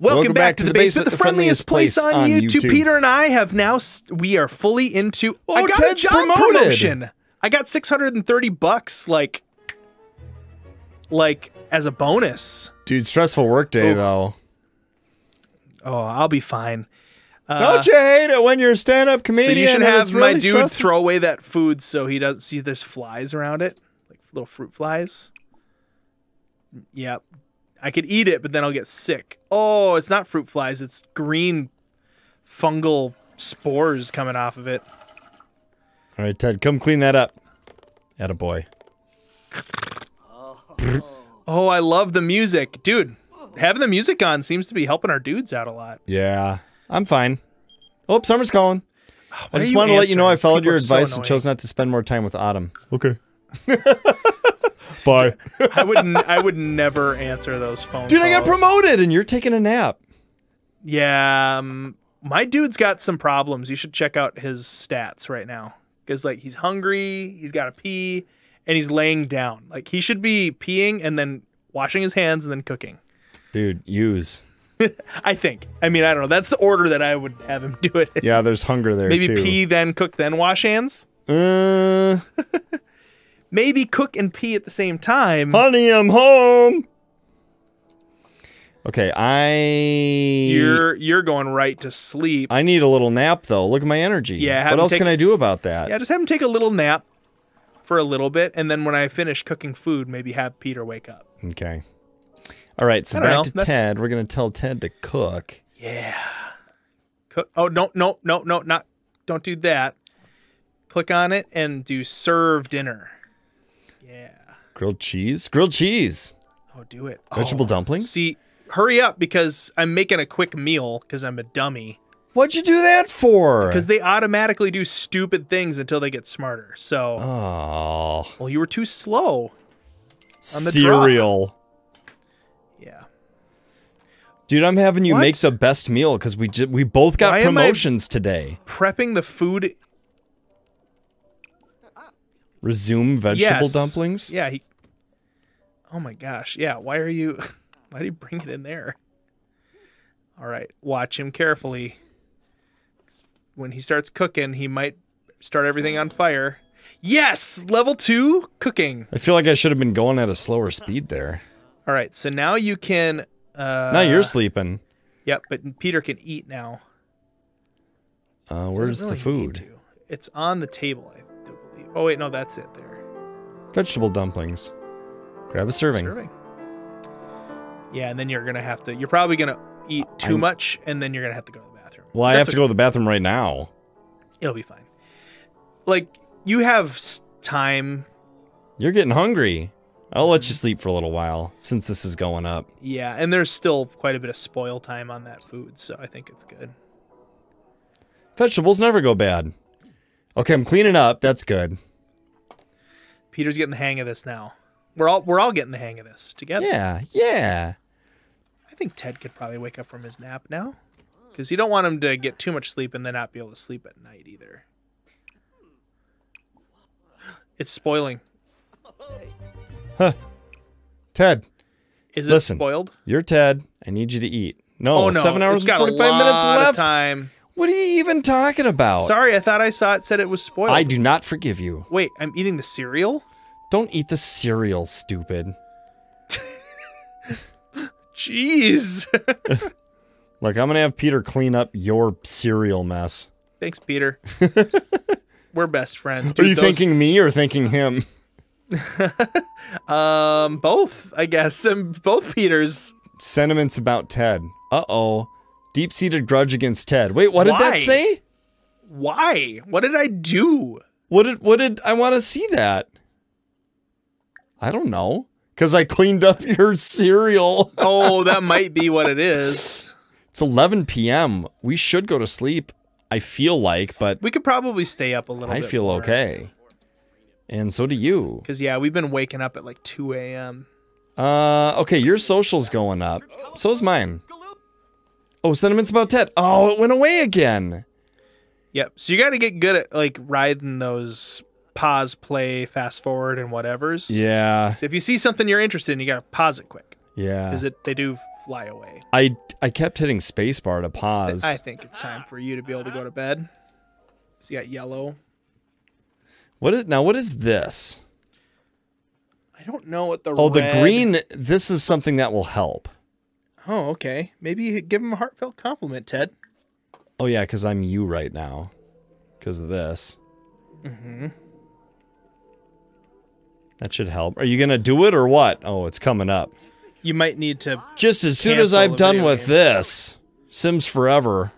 Welcome, back, to the basement, the friendliest place on YouTube. Peter and I have now we are fully into. Oh, I got Ted's a job promoted. promotion. I got 630 bucks, like, like as a bonus. Dude, stressful work day Oof. though. Oh, I'll be fine. Don't you hate it when you're a stand-up comedian? Uh, so you should have it's my dude stressful? throw away that food so he doesn't see there's flies around it, like little fruit flies. Yep. I could eat it, but then I'll get sick. Oh, it's not fruit flies, it's green fungal spores coming off of it. All right, Ted, come clean that up. Atta boy. Oh, I love the music. Dude, having the music on seems to be helping our dudes out a lot. Yeah, I'm fine. Oh, summer's calling. I just wanted to let you know I followed People your are so advice and chose not to spend more time with Autumn. Okay. Bye. I would n- I would never answer those phone Dude, I got promoted and you're taking a nap. Yeah, um, my dude's got some problems. You should check out his stats right now. Cuz like he's hungry, he's got to pee, and he's laying down. Like he should be peeing and then washing his hands and then cooking. Dude, use. I think. I mean, I don't know. That's the order that I would have him do it. Yeah, there's hunger there Maybe too. pee then cook then wash hands. Uh, Maybe cook and pee at the same time. honey, I'm home. Okay, I You're you're going right to sleep. I need a little nap though. Look at my energy. Yeah, What else take- can I do about that? Yeah, just have him take a little nap for a little bit, and then when I finish cooking food, maybe have Peter wake up. Okay. All right, so back know, to that's- Ted. We're gonna tell Ted to cook. Yeah. Cook. Oh no no no no not don't do that. Click on it and do serve dinner. Yeah. Grilled cheese. Grilled cheese. Oh, do it. Oh. Vegetable Oh, dumplings? See, hurry up because I'm making a quick meal because I'm a dummy. What'd you do that for? Because they automatically do stupid things until they get smarter. So, oh, well, you were too slow. on the drop. cereal. Yeah. Dude, I'm having you What? make the best meal because we we both got Why promotions today. Prepping the food. Resume vegetable yes. dumplings. Yeah. He. Oh my gosh. Yeah. Why are you? Why do you bring it in there? All right. Watch him carefully. When he starts cooking, he might start everything on fire. Yes, level two cooking. I feel like I should have been going at a slower speed there. All right. So now you can. Uh, now you're sleeping. Yep, but Peter can eat now. Uh, where's really the food? It's on the table, I. Oh wait, no, that's it there. Vegetable dumplings. Grab a serving. Serving. Yeah, and then you're gonna have to. You're probably gonna eat too I'm- much, and then you're gonna have to go to the bathroom. Well, I That's have to go to the bathroom right now. It'll be fine. Like you have time. You're getting hungry. I'll let you sleep for a little while since this is going up. Yeah, and there's still quite a bit of spoil time on that food, so I think it's good. Vegetables never go bad. Okay, I'm cleaning up. That's good. Peter's getting the hang of this now. We're all we're all getting the hang of this together. Yeah, yeah. I think Ted could probably wake up from his nap now, because you don't want him to get too much sleep and then not be able to sleep at night either. It's spoiling. Huh. Ted, Is it Listen. spoiled? you're Ted. I need you to eat. No, oh no, seven hours it's and got 45 a lot minutes left. time. What are you even talking about? Sorry, I thought I saw it said it was spoiled. I do not forgive you. Wait, I'm eating the cereal. Don't eat the cereal, stupid. Jeez. Look, I'm gonna have Peter clean up your cereal mess. Thanks, Peter. We're best friends. Are you those- thinking me or thinking him? Um, both, I guess. And both Peters. Sentiments about Ted. Uh oh. Deep seated grudge against Ted. Wait, what did Why? that say? Why? What did I do? What did what did I want to see that? I don't know. Cause I cleaned up your cereal. Oh, that might be what it is. It's 11 p.m. We should go to sleep. I feel like, but We could probably stay up a little bit. I feel okay. And so do you. Because, yeah, we've been waking up at like 2 a.m. Uh, okay, your social's going up. So's mine. Oh, sentiments about Ted. Oh, it went away again. Yep. So you got to get good at like riding those pause, play, fast forward, and whatever's. Yeah, So if you see something you're interested in, you got to pause it quick yeah. because it they do fly away. I I kept hitting spacebar to pause. I think it's time for you to be able to go to bed. So you got yellow. What is now? What is this? I don't know what the Oh, the green. This is something that will help. Oh, okay. Maybe you give him a heartfelt compliment, Ted. Oh yeah, because I'm you right now, because of this. Mm-hmm. That should help. Are you gonna do it or what? Oh, it's coming up. You might need to. Just as soon as I'm done with games. this, Sims Forever.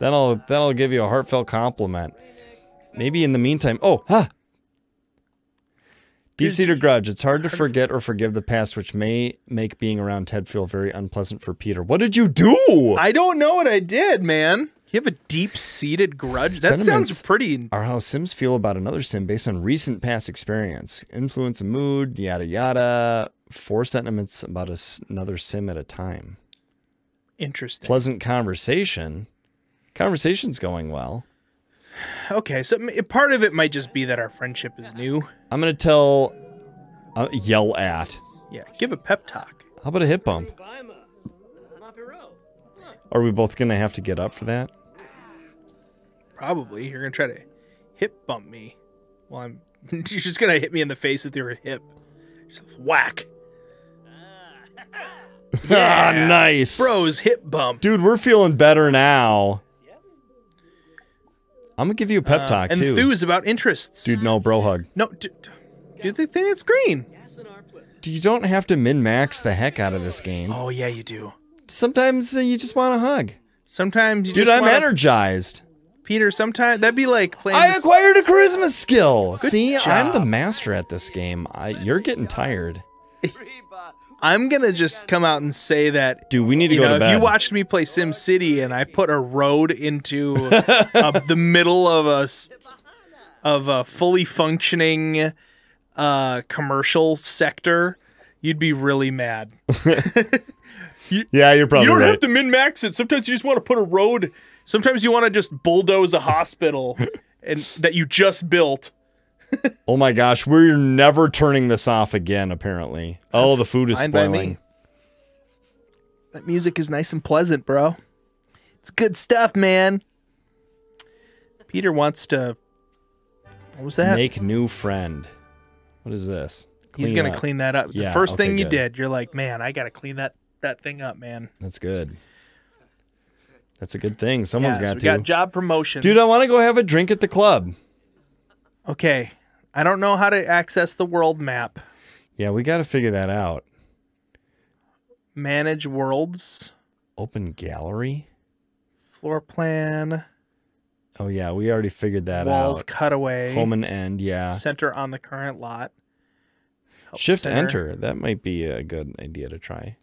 Then I'll then I'll give you a heartfelt compliment. Maybe in the meantime. Oh, huh. Deep-seated grudge. It's hard to forget or forgive the past, which may make being around Ted feel very unpleasant for Peter. What did you do? I don't know what I did, man. You have a deep-seated grudge. That Sentiments- sounds pretty. Are how Sims feel about another Sim based on recent past experience, influence of mood, yada yada. Four sentiments about a another Sim at a time. Interesting. Pleasant conversation. Conversation's going well. Okay, so part of it might just be that our friendship is new. I'm gonna tell, uh, yell at. Yeah, give a pep talk. How about a hip bump? Are we both gonna have to get up for that? Probably you're gonna try to hip bump me. Well, I'm. You're just gonna hit me in the face with your hip. Just whack, Ah, nice, bros. Hip bump. Dude, we're feeling better now. I'm gonna give you a pep talk too. Enthuse about interests. Dude, no, bro hug. No, d- d- do they think it's green? You don't have to min max the heck out of this game. Oh yeah, you do. Sometimes uh, you just want a hug. Sometimes you Dude, I'm wanna- energized. Peter. Sometimes that'd be like playing. I acquired a charisma skill. See, I'm the master at this game. I, you're getting tired. I'm gonna just come out and say that. Dude, we need to You go know, to if you watched me play Sim City and I put a road into uh, the middle of a of a fully functioning uh, commercial sector, you'd be really mad. yeah, you're probably You don't right. have to min max it. Sometimes you just want to put a road. Sometimes you want to just bulldoze a hospital and that you just built. Oh my gosh, we're never turning this off again, apparently. oh, the food is spoiling. That music is nice and pleasant, bro. It's good stuff, man. Peter wants to. What was that? Make new friend. What is this? He's gonna up. clean that up. The first okay, thing you good. did, you're like, man, I gotta clean that that thing up, man. That's good. That's a good thing. Someone's yeah, so got we to. got job promotions. Dude, I want to go have a drink at the club. Okay, I don't know how to access the world map. Yeah, we got to figure that out. Manage worlds, Open gallery. floor plan, Oh yeah, we already figured that walls out. Walls cutaway, Home and end. Yeah. center on the current lot. Help Shift center. enter. That might be a good idea to try.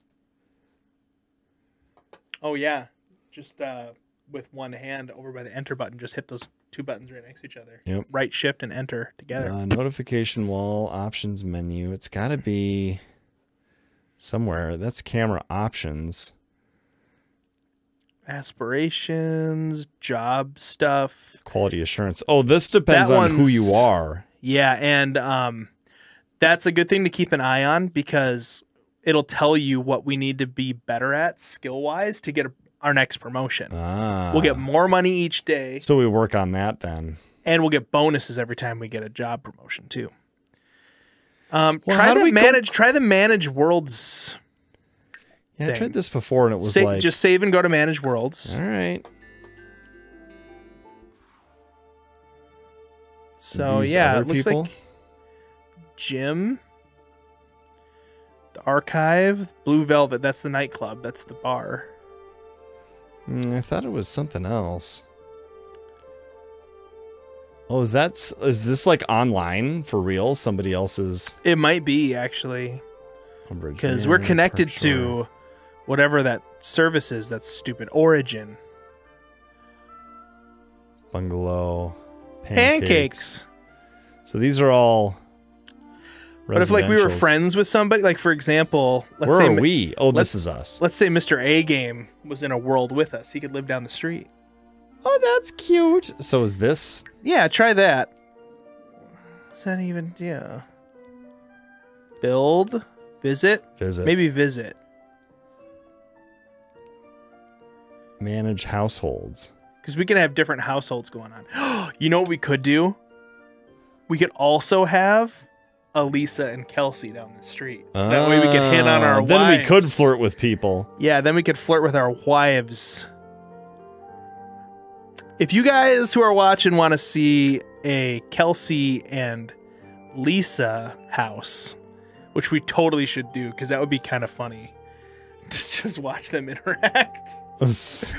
Oh yeah, just uh, with one hand over by the enter button, just hit those two buttons right next to each other. Yep. Right shift and enter together. Uh, notification wall options menu. It's got to be somewhere. That's camera options. Aspirations, job stuff. Quality assurance. Oh, this depends That on who you are. Yeah, and um, that's a good thing to keep an eye on because it'll tell you what we need to be better at skill wise to get a, our next promotion. Ah. We'll get more money each day, So we work on that then. and we'll get bonuses every time we get a job promotion too. Um, Well, try the we go- manage. Try the manage worlds. Yeah, I tried this before and it was Sa- like just save and go to manage worlds. all right. So These yeah, it looks people? like Jim, the archive, Blue Velvet. That's the nightclub. That's the bar. Mm, I thought it was something else. Oh, is that is this like online for real? Somebody else's It might be actually because we're connected to whatever that service is. That's stupid. Origin bungalow pancakes. So these are all. But if like we were friends with somebody, like for example, let's Where say are we? Oh, this is us. Let's say Mr. A Game was in a world with us. He could live down the street. Oh, that's cute. So is this? Yeah, try that. Is that even yeah? Build, visit, Visit. maybe visit. Manage households. Because we can have different households going on. you know what we could do? We could also have Elisa and Kelsey down the street. So that way we could hit on our Ah, Then we could flirt with people. Yeah, then we could flirt with our wives. If you guys who are watching want to see a Kelsey and Lisa house, which we totally should do because that would be kind of funny to just watch them interact.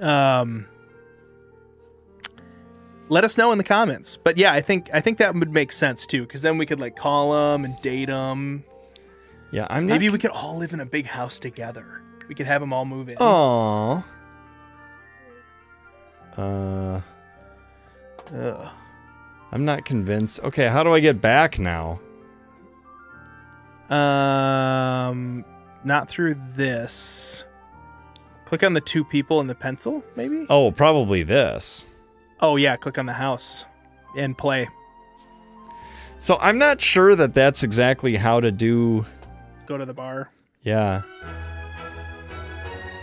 Um, let us know in the comments. But yeah, I think I think that would make sense too because then we could like call them and date them. Yeah, I'm not. Maybe we could all live in a big house together. We could have them all move in. Aww. Uh, Ugh. I'm not convinced. Okay, how do I get back now? Um, not through this. Click on the two people and the pencil, maybe. Oh, probably this. Oh yeah, click on the house and play. So I'm not sure that that's exactly how to do. Go to the bar. Yeah.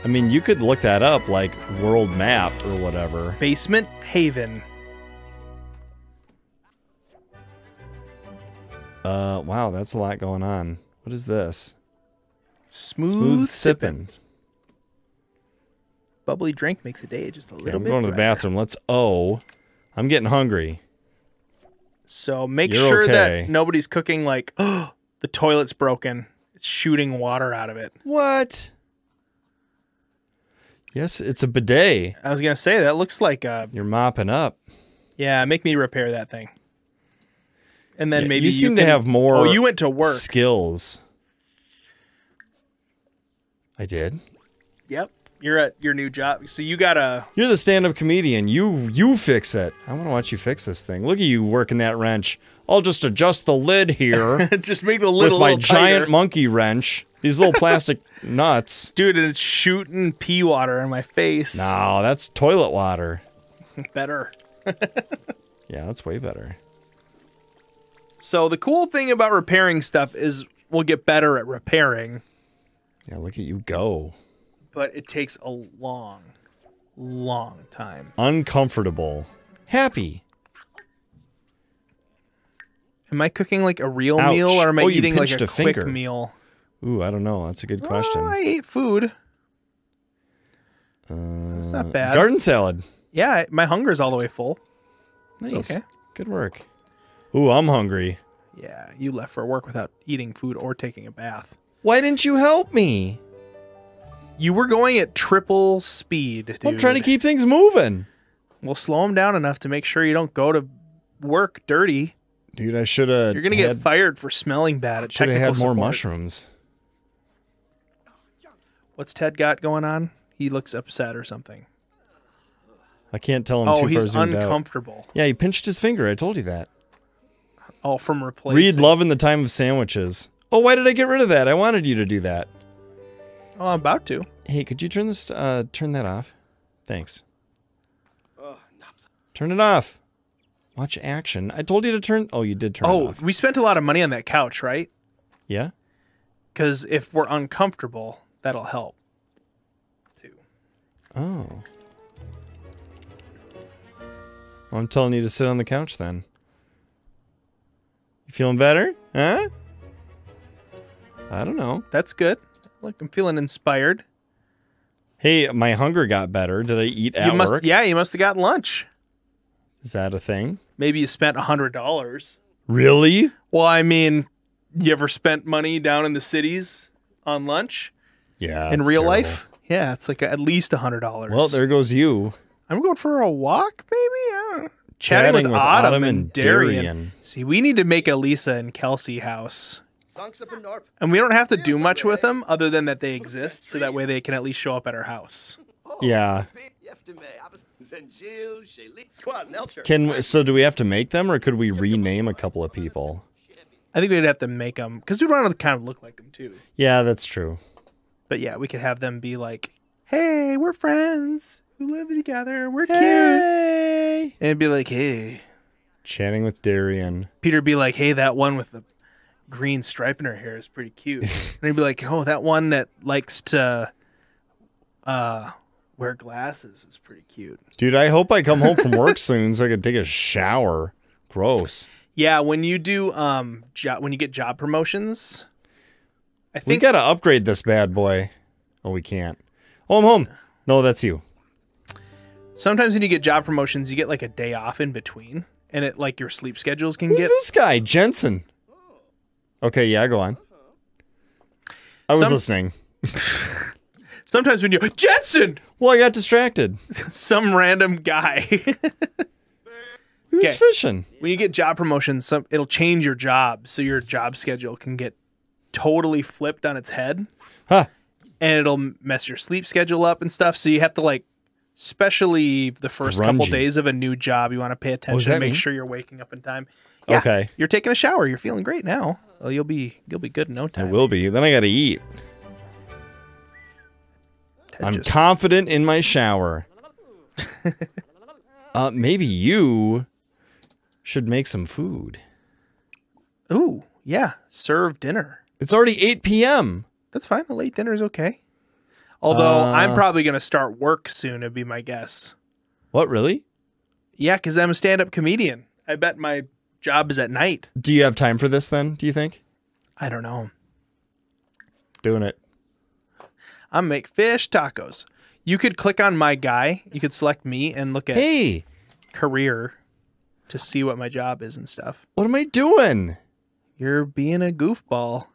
I mean, you could look that up, like world map or whatever. Basement Haven. Uh, wow, that's a lot going on. What is this? Smooth, sipping. sipping. Bubbly drink makes a day just a Okay, little I'm bit. going to the bathroom. Let's. Oh, I'm getting hungry. So make You're sure okay. that nobody's cooking like oh, the toilet's broken. It's shooting water out of it. What? Yes, it's a bidet. I was gonna say that looks like uh You're mopping up. yeah, make me repair that thing. And then Yeah, maybe you seem can, to have more. Oh, you went to work. skills. I did. Yep. You're at your new job. So you gotta You're the stand-up comedian. You you fix it. I want to watch you fix this thing. Look at you working that wrench. I'll just adjust the lid here just make the lid with a my little giant monkey wrench. These little plastic nuts. Dude, and it's shooting pee water in my face. No, that's toilet water. Better. Yeah, that's way better. So the cool thing about repairing stuff is we'll get better at repairing, Yeah, look at you go. But it takes a long, long time. Uncomfortable. Happy. Am I cooking like a real Ouch. meal or am I Oh, eating like a, a quick finger. meal? Ooh, I don't know. That's a good question. Oh, I ate food. Uh, it's not bad. Garden salad. yeah, my hunger's all the way full. Nice. okay. Good work. Ooh, I'm hungry. Yeah, you left for work without eating food or taking a bath. Why didn't you help me? You were going at triple speed, dude. I'm trying to keep things moving. We'll slow him down enough to make sure you don't go to work dirty. Dude, I should have. You're gonna get fired for smelling bad at Should have had more support. mushrooms. What's Ted got going on? He looks upset or something. I can't tell him Oh, he's zoomed out. uncomfortable. Yeah, he pinched his finger. I told you that. Oh, from replacing. Read Love in the Time of Sandwiches. Oh, why did I get rid of that? I wanted you to do that. Oh, I'm about to. Hey, could you turn this? Uh, turn that off. Thanks. Turn it off. Watch action. I told you to turn. Oh, you did turn it Oh, we spent a lot of money on that couch, right? Yeah. Because if we're uncomfortable, that'll help. Too. Oh. Well, I'm telling you to sit on the couch then. You feeling better? Huh? I don't know. That's good. Look, I'm feeling inspired. Hey, my hunger got better. Did I eat at you must, work? yeah, you must have got lunch. Is that a thing? Maybe you spent a hundred dollars. Really? Well, I mean, you ever spent money down in the cities on lunch Yeah. in real terrible. life? Yeah, it's like at least a hundred dollars. Well, there goes you. I'm going for a walk, maybe. I don't know. Chatting, with, Autumn, and Darian. See, we need to make a Lisa and Kelsey house. And we don't have to do much with them other than that they exist, so that way they can at least show up at our house. Yeah. Can so do we have to make them or could we rename a couple of people? I think we'd have to make them because we want to kind of look like them too. Yeah, that's true. But yeah, we could have them be like, "Hey, we're friends. We live together. We're cute." Hey. And be like, "Hey." Chatting with Darian. Peter'd be like, "Hey, that one with the green stripe in her hair is pretty cute." and he'd be like, "Oh, that one that likes to uh wear glasses is pretty cute. Dude, I hope I come home from work soon so I can take a shower. Gross. Yeah, when you do um job when you get job promotions, I think We gotta upgrade this bad boy. Oh, we can't. Oh, I'm home. No, that's you. sometimes when you get job promotions, you get like a day off in between, and it like your sleep schedules can Who's get. this guy? Jensen. Okay, yeah, go on. I was Some- listening. Sometimes when you Jensen, Well, I got distracted. some random guy. He was Okay. fishing. when you get job promotions, some it'll change your job, so your job schedule can get totally flipped on its head, Huh. and it'll mess your sleep schedule up and stuff. So you have to like, especially the first couple Grungy. days of a new job, you want to pay attention, that make me? sure you're waking up in time. Yeah, Okay. you're taking a shower, you're feeling great now. Well, you'll be you'll be good in no time. I will be. Then I gotta eat. Ted I'm just- confident in my shower. uh, maybe you should make some food. Ooh, yeah, serve dinner. It's already 8 p.m. That's fine. A late dinner is okay. Although I'm Uh. probably gonna start work soon, would be my guess. What, really? Yeah, because I'm a stand-up comedian. I bet my job is at night. Do you have time for this then, do you think? I don't know. Doing it. I'm make fish tacos. You could click on my guy. You could select me and look at Hey, career to see what my job is and stuff. what am I doing? You're being a goofball.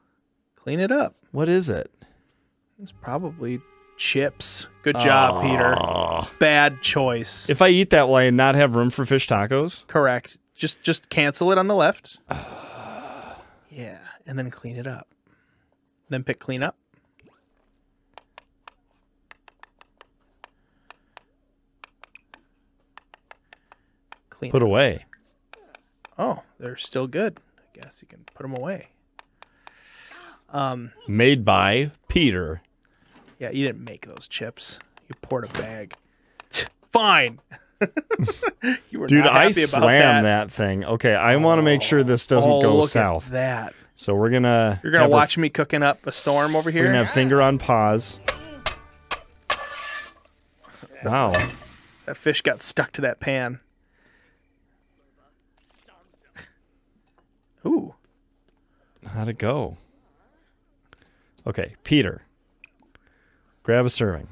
Clean it up. What is it? It's probably chips. Good job, Peter. Bad choice. If I eat that, will I not have room for fish tacos? Correct. Just just cancel it on the left. yeah, and then clean it up. Then pick clean up. Clean. Put away. oh, they're still good. I guess you can put them away. Um, Made by Peter. yeah, you didn't make those chips. You poured a bag. Fine. you were Dude, I slammed that. that. thing. Okay, I want to make sure this doesn't oh, go look south. At that. So we're gonna You're gonna watch me cooking up a storm over here. we're gonna have finger on pause. Wow. That fish got stuck to that pan. Ooh. How'd it go? Okay, Peter. Grab a serving.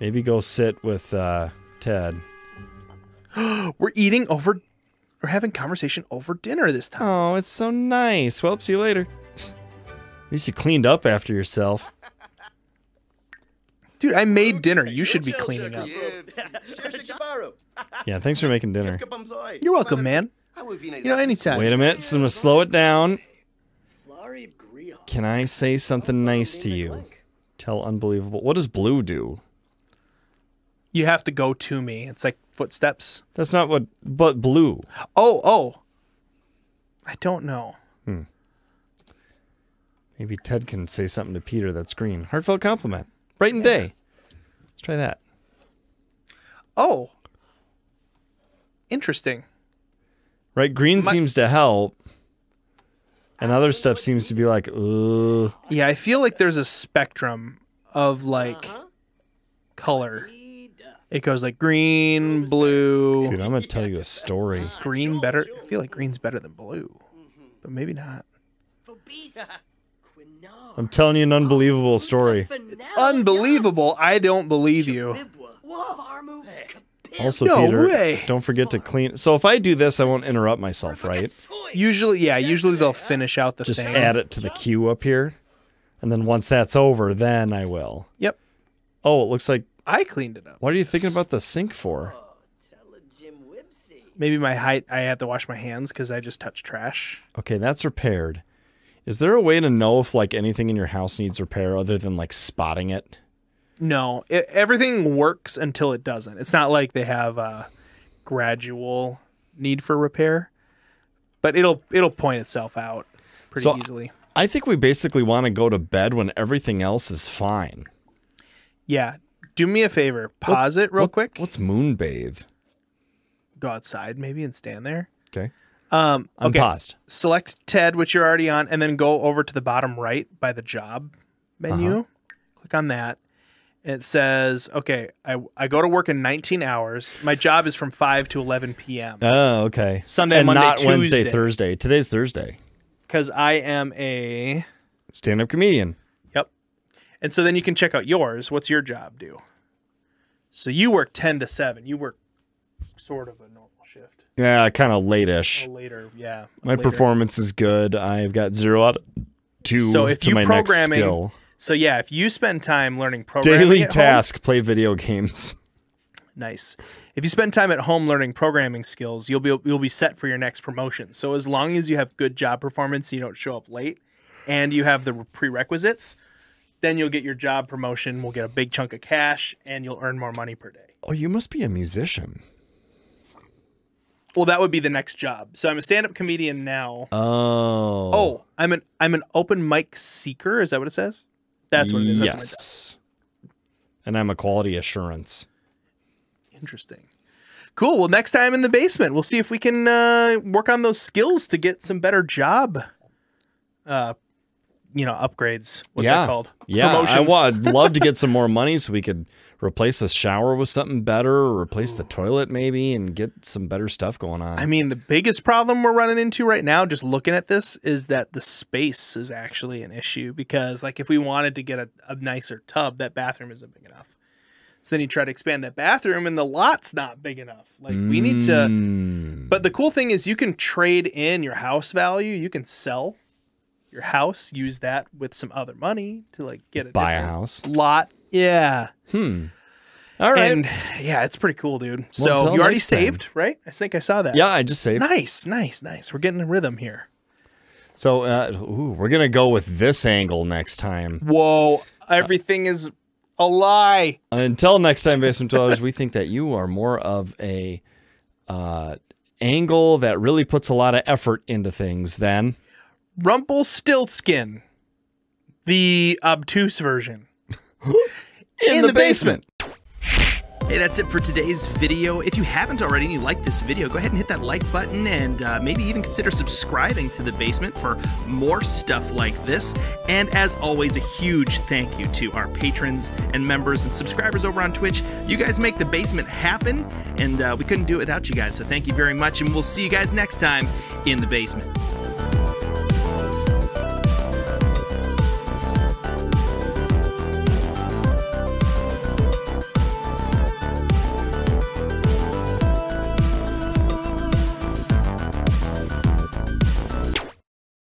Maybe go sit with uh, Ted. We're eating over we're having conversation over dinner this time. Oh, it's so nice. Well, see you later. At least you cleaned up after yourself. Dude, I made dinner. You should be cleaning up. Yeah, thanks for making dinner. You're welcome, man. You know, anytime. Wait a minute, so I'm gonna slow it down. Can I say something nice to you? Tell unbelievable. What does blue do? You have to go to me. It's like footsteps. That's not what. But blue. Oh, oh. I don't know. Hmm. Maybe Ted can say something to Peter that's green. Heartfelt compliment. Bright and day. Let's try that. Oh. Interesting. Right? Green seems to help. And other stuff seems to be like, ugh. Yeah, I feel like there's a spectrum of like color. It goes like green, blue, Dude, I'm gonna tell you a story. green better. I feel like green's better than blue, but maybe not. I'm telling you an unbelievable story. It's Unbelievable! I don't believe you. Also, No Peter, way. don't forget to clean. So if I do this, I won't interrupt myself, right? Usually, yeah, usually they'll finish out the Just thing. add it to the queue up here. And then once that's over, then I will. Yep, Oh, it looks like. I cleaned it up. What are you thinking about the sink for? Maybe my height. I have to wash my hands because I just touched trash. Okay, that's repaired. Is there a way to know if like anything in your house needs repair other than like spotting it? No, it, everything works until it doesn't. It's not like they have a gradual need for repair, but it'll it'll point itself out pretty So- easily. I think we basically want to go to bed when everything else is fine. Yeah. Do me a favor. Pause What's- it real what- quick. What's moonbathe? Go outside maybe and stand there. Okay. Um, I'm okay. paused. Select Ted, which you're already on, and then go over to the bottom right by the job menu. Uh-huh. Click on that, It says, okay, I, I go to work in 19 hours. My job is from 5 to 11 p.m. Oh, okay. Sunday, and Monday, not Wednesday, Thursday. Today's Thursday. Because I am a. Stand up comedian. And so then you can check out yours. What's your job do? So you work 10 to 7. You work sort of a normal shift. Yeah, kind of late-ish. A later, yeah. My later. performance is good. I've got zero out of two So if to you my next skill. So yeah, if you spend time learning programming Daily at home- task: play video games. Nice. If you spend time at home learning programming skills, you'll be you'll be set for your next promotion. So as long as you have good job performance, you don't show up late, and you have the prerequisites, then you'll get your job promotion. We'll get a big chunk of cash, and you'll earn more money per day. Oh, you must be a musician. Well, that would be the next job. So I'm a stand-up comedian now. Oh. Oh, I'm an I'm an open mic seeker. Is that what it says? That's what it is. Yes. And I'm a quality assurance. Interesting. Cool. Well, next time in the basement, we'll see if we can uh, work on those skills to get some better job. Uh, you know, upgrades. What's yeah. that called? Yeah. I Promotions. would love to get some more money so we could replace the shower with something better or replace the toilet maybe and get some better stuff going on. I mean, the biggest problem we're running into right now, just looking at this, is that the space is actually an issue because, like, if we wanted to get a, a nicer tub, that bathroom isn't big enough. So then you try to expand that bathroom, and the lot's not big enough. Like, we need to. Mm. But the cool thing is, you can trade in your house value. You can sell your house, use that with some other money to like get a buy a house. lot. Yeah, Hmm. All right. and yeah, it's pretty cool, dude. So you already time. saved, right? I think I saw that. yeah, I just saved. Nice, nice, nice. We're getting a rhythm here. So, uh, ooh, we're gonna go with this angle next time. Whoa, everything is a lie. Until next time, basement dwellers, we think that you are more of a uh, angle that really puts a lot of effort into things than Rumpelstiltskin, the obtuse version. in, the basement. Hey, that's it for today's video. If you haven't already and you like this video, go ahead and hit that like button and uh, maybe even consider subscribing to The Basement for more stuff like this. And as always, a huge thank you to our patrons and members and subscribers over on Twitch. You guys make The Basement happen, and uh, we couldn't do it without you guys. So thank you very much, and we'll see you guys next time in The Basement.